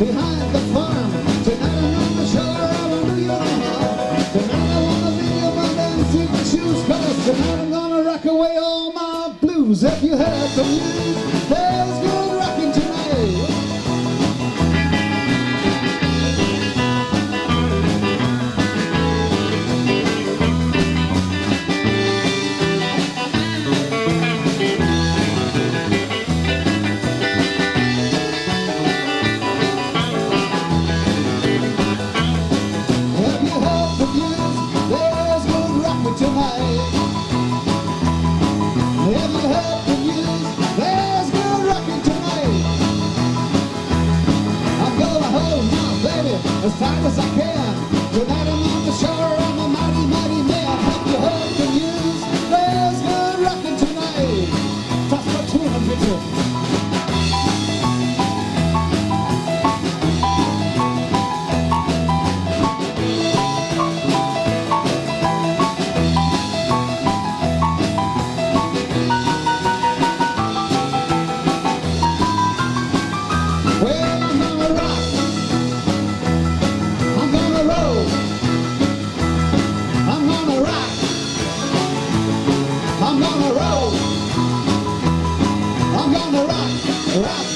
behind the farm. Tonight I'm a. Tonight I wanna be a shoes, tonight I'm gonna rock away all my blues. Have you heard the news? Fast as I can. Tonight I'm on the shore, rock,